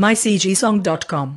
mycgsong.com.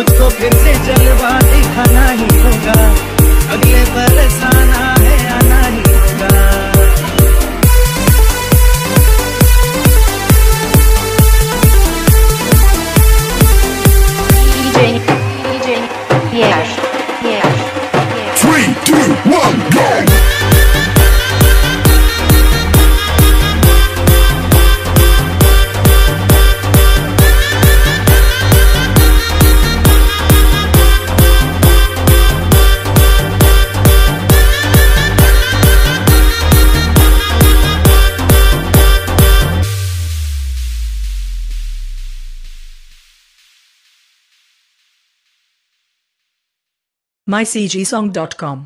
मुझको फिर से जलवा दिखाना ही होगा। अगले बरसाना है आना ही होगा। DJ, DJ, yeah, yeah, yeah. Three, two, one, mycgsong.com.